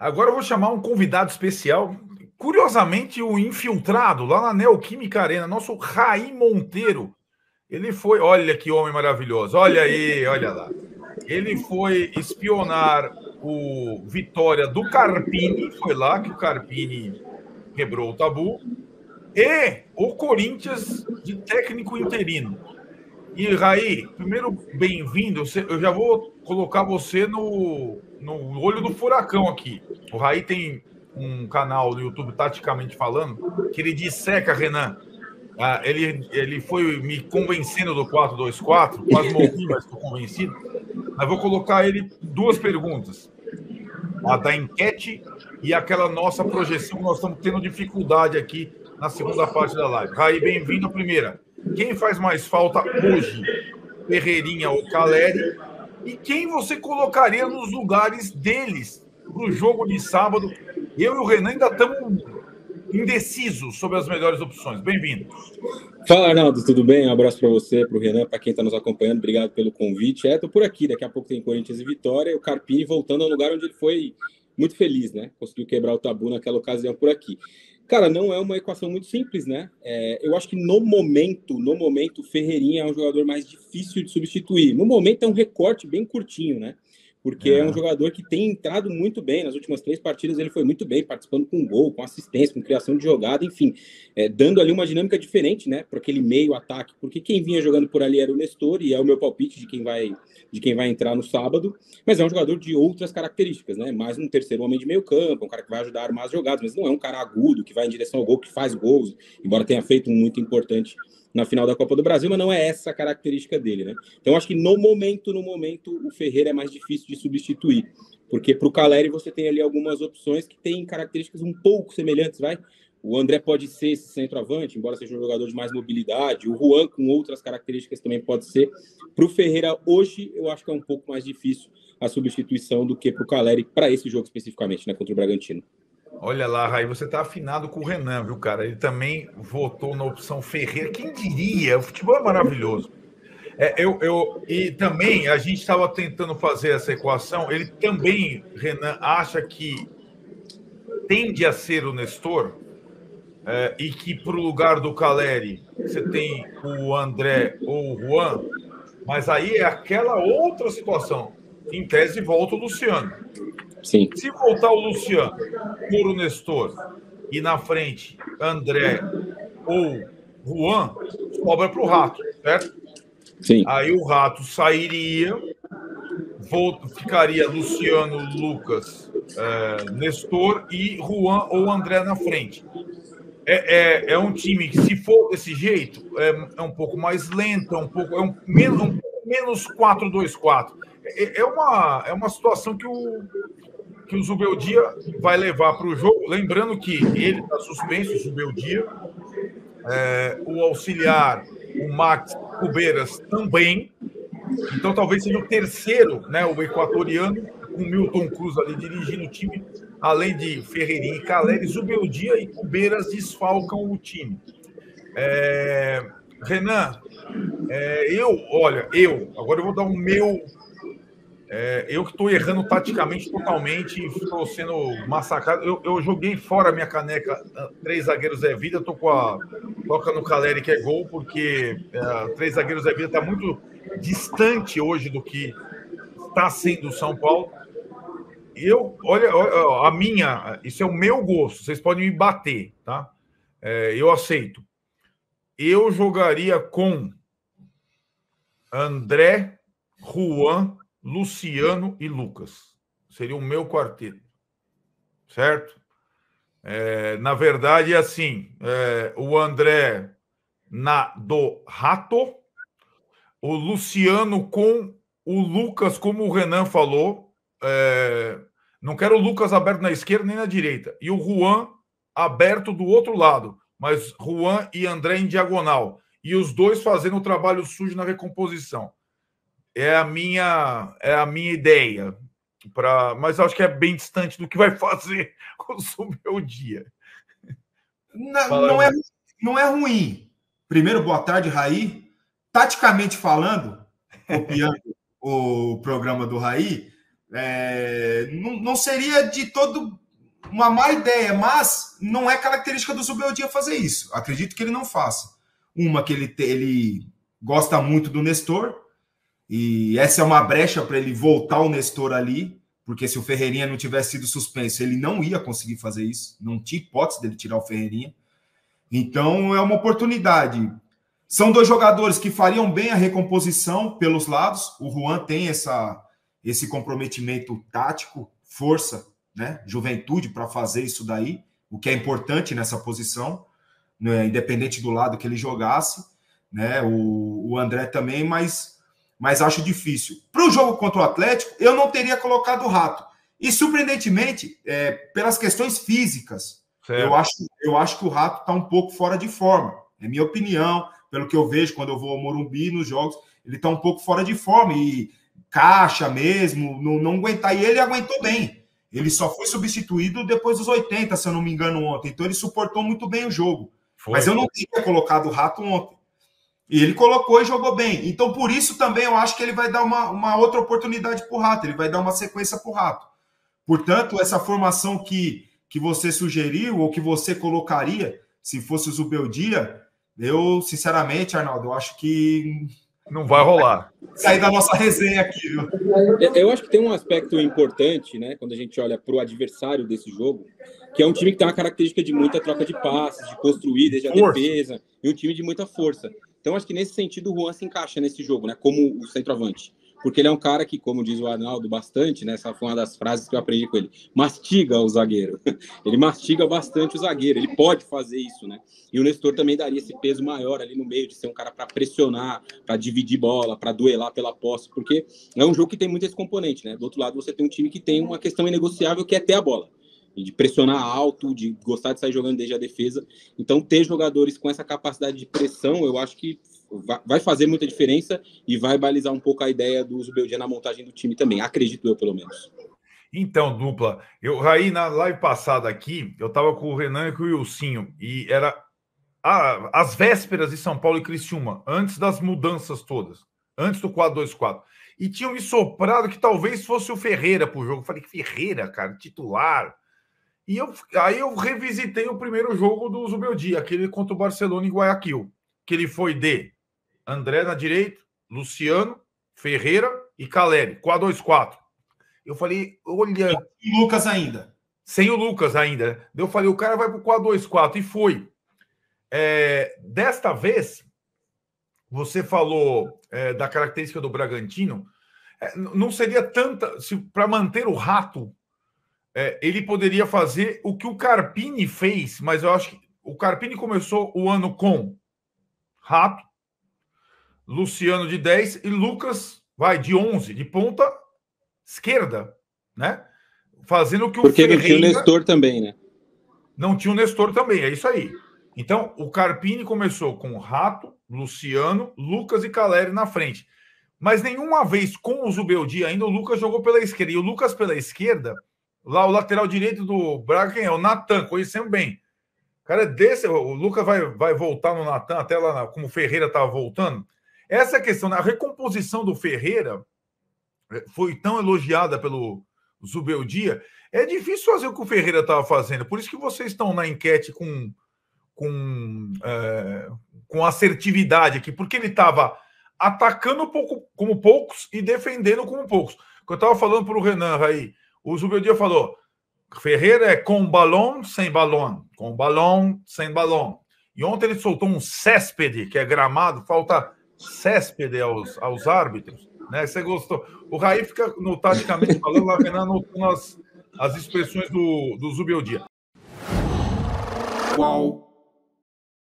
Agora eu vou chamar um convidado especial. Curiosamente, o infiltrado lá na Neoquímica Arena, nosso Raí Monteiro. Ele foi, olha que homem maravilhoso, olha aí, olha lá. Ele foi espionar o Vitória do Carpini, foi lá que o Carpini quebrou o tabu, e o Corinthians de técnico interino. E Raí, primeiro bem-vindo. Eu já vou colocar você no, no olho do furacão aqui. O Raí tem um canal no YouTube, taticamente falando, que ele disseca, Renan. Ah, ele, ele foi me convencendo do 4-2-4, quase morri, mas estou convencido. Mas vou colocar ele duas perguntas. A da enquete e aquela nossa projeção nós estamos tendo dificuldade aqui na segunda parte da live. Raí, bem-vindo à primeira. Quem faz mais falta hoje? Ferreirinha ou Caleri? E quem você colocaria nos lugares deles para o jogo de sábado? Eu e o Renan ainda estamos indecisos sobre as melhores opções. Bem-vindo. Fala, Arnaldo, tudo bem? Um abraço para você, para o Renan, para quem está nos acompanhando. Obrigado pelo convite. É, por aqui. Daqui a pouco tem Corinthians e Vitória. O Carpini voltando ao lugar onde ele foi muito feliz, né? Conseguiu quebrar o tabu naquela ocasião por aqui. Cara, não é uma equação muito simples, né? É, eu acho que no momento, no momento, o Ferreirinha é um jogador mais difícil de substituir. No momento é um recorte bem curtinho, né? Porque é. é. um jogador que tem entrado muito bem. Nas últimas três partidas ele foi muito bem, participando com gol, com assistência, com criação de jogada, enfim, é, dando ali uma dinâmica diferente, né, para aquele meio ataque. Porque quem vinha jogando por ali era o Nestor e é o meu palpite de quem vai de quem vai entrar no sábado. Mas é um jogador de outras características, né? Mais um terceiro homem de meio campo, um cara que vai ajudar a armar as jogadas, mas não é um cara agudo que vai em direção ao gol, que faz gols, embora tenha feito um muito importante na final da Copa do Brasil, mas não é essa a característica dele, né? Então acho que no momento, no momento, o Ferreira é mais difícil de substituir, porque para o Caleri você tem ali algumas opções que têm características um pouco semelhantes, vai? O André pode ser esse centroavante, embora seja um jogador de mais mobilidade. O Juan, com outras características, também pode ser. Para o Ferreira, hoje, eu acho que é um pouco mais difícil a substituição do que para o Caleri, para esse jogo especificamente, né, contra o Bragantino. Olha lá, Raí, você está afinado com o Renan, viu, cara? Ele também votou na opção Ferreira. Quem diria? O futebol é maravilhoso. É, eu, eu, e também a gente estava tentando fazer essa equação. Ele também, Renan, acha que tende a ser o Nestor é, e que para o lugar do Caleri você tem o André ou o Juan, mas aí é aquela outra situação. Em tese, volta o Luciano. Sim. Se voltar o Luciano por o Nestor e na frente André ou Juan, sobra para o Rato, certo? Sim. Aí o Rato sairia, ficaria Luciano, Lucas, é, Nestor e Juan ou André na frente. É, é, é, um time que, se for desse jeito, é, é um pouco mais lento, é um pouco, é um, menos, um, menos 4-2-4. É, é, uma, é uma situação que o, que o Zubeldia vai levar para o jogo. Lembrando que ele está suspenso, o Zubeldia. É, o auxiliar, o Max Cubeiras, também. Então, talvez seja o terceiro, né, o equatoriano, com Milton Cruz ali dirigindo o time, além de Ferreirinha e Caleri, Zubeldia e Cubeiras desfalcam o time. É, Renan, é, eu, olha, eu, agora eu vou dar o meu é, eu que estou errando taticamente totalmente, estou sendo massacrado. Eu, eu, joguei fora a minha caneca, ah, três zagueiros é vida, estou com a toca no Caleri que é gol, porque é, três zagueiros é vida está muito distante hoje do que está sendo o São Paulo. Eu, olha, olha, a minha, isso é o meu gosto, vocês podem me bater, tá? É, eu aceito. Eu jogaria com André, Juan, Luciano e Lucas. Seria o meu quarteto. Certo? É, na verdade, é assim: é, o André na do Rato, o Luciano com o Lucas, como o Renan falou. É, não quero o Lucas aberto na esquerda nem na direita. E o Juan aberto do outro lado. Mas Juan e André em diagonal. E os dois fazendo o trabalho sujo na recomposição é a minha é a minha ideia para mas acho que é bem distante do que vai fazer o meu dia não, não é não é ruim primeiro boa tarde Raí taticamente falando copiando o programa do Raí É, não, não, seria de todo uma má ideia, mas não é característica do Zubeldia fazer isso. Acredito que ele não faça. Uma que ele, ele gosta muito do Nestor, e essa é uma brecha para ele voltar o Nestor ali, porque se o Ferreirinha não tivesse sido suspenso, ele não ia conseguir fazer isso. Não tinha hipótese dele tirar o Ferreirinha. Então é uma oportunidade. São dois jogadores que fariam bem a recomposição pelos lados. O Juan tem essa, esse comprometimento tático, força, né, juventude para fazer isso daí, o que é importante nessa posição, né, independente do lado que ele jogasse. Né, o, o André também, mas, mas acho difícil. Para o jogo contra o Atlético, eu não teria colocado o Rato. E surpreendentemente, é, pelas questões físicas, eu acho, eu acho que o Rato está um pouco fora de forma. É minha opinião, pelo que eu vejo quando eu vou ao Morumbi nos jogos, ele está um pouco fora de forma e caixa mesmo, não, não aguentar. E ele aguentou bem. Ele só foi substituído depois dos 80, se eu não me engano, ontem. Então ele suportou muito bem o jogo. Foi, Mas eu não tinha colocado o Rato ontem. E ele colocou e jogou bem. Então, por isso também eu acho que ele vai dar uma, uma outra oportunidade para o Rato. Ele vai dar uma sequência para o Rato. Portanto, essa formação que que você sugeriu ou que você colocaria se fosse o Zubeldia, eu, sinceramente, Arnaldo, eu acho que. Não vai rolar. Sair da nossa resenha aqui, viu? Eu acho que tem um aspecto importante, né, quando a gente olha para o adversário desse jogo, que é um time que tem uma característica de muita troca de passes, de construir desde a força. defesa, e um time de muita força. Então, acho que nesse sentido, o Juan se encaixa nesse jogo, né, como o centroavante porque ele é um cara que, como diz o Arnaldo bastante, né, essa foi uma das frases que eu aprendi com ele, mastiga o zagueiro. Ele mastiga bastante o zagueiro, ele pode fazer isso, né? E o Nestor também daria esse peso maior ali no meio, de ser um cara para pressionar, para dividir bola, para duelar pela posse, porque é um jogo que tem muito esse componente, né? Do outro lado, você tem um time que tem uma questão inegociável que é ter a bola de pressionar alto, de gostar de sair jogando desde a defesa. Então, ter jogadores com essa capacidade de pressão, eu acho que vai fazer muita diferença e vai balizar um pouco a ideia do Zubeldia na montagem do time também, acredito eu, pelo menos. Então, dupla, eu, Raí, na live passada aqui, eu estava com o Renan e com o Wilsinho, e era a, as vésperas de São Paulo e Criciúma, antes das mudanças todas, antes do 4-2-4. E tinham me soprado que talvez fosse o Ferreira pro jogo. Eu falei, Ferreira, cara, titular. E eu, aí eu revisitei o primeiro jogo do Zubeldia, aquele contra o Barcelona em Guayaquil, que ele foi de André na direita, Luciano, Ferreira e Caleri, 4-2-4. Eu falei, olha. E o Lucas ainda. Sem o Lucas ainda. Eu falei, o cara vai para o 4-2-4 e foi. É, desta vez, você falou é, da característica do Bragantino. É, não seria tanta. Para manter o rato, é, ele poderia fazer o que o Carpini fez, mas eu acho que o Carpini começou o ano com rato, Luciano de 10 e Lucas vai de 11, de ponta esquerda, né? Fazendo o que Porque o Ferreira... não tinha o Nestor também, né? Não tinha o Nestor também, é isso aí. Então, o Carpini começou com Rato, Luciano, Lucas e Caleri na frente. Mas nenhuma vez com o Zubeldia ainda o Lucas jogou pela esquerda. E o Lucas pela esquerda, lá o lateral direito do Braga, quem é? O Natan, conhecemos bem. Cara, desse, o Lucas vai, vai voltar no Natan, até lá, como o Ferreira estava voltando. Essa questão, né, a recomposição do Ferreira é, foi tão elogiada pelo Zubeldia. É difícil fazer o que o Ferreira estava fazendo. Por isso que vocês estão na enquete com, com, é, com assertividade aqui, porque ele estava atacando pouco, como poucos e defendendo como poucos. Eu estava falando para o Renan aí, o Zubeldia falou: Ferreira é com balão, sem balão, com balão, sem balão. E ontem ele soltou um céspede, que é gramado, falta céspede aos, aos árbitros. Né? Você gostou? O Raí fica no taticamente falando, anotando as, as expressões do, do. Qual?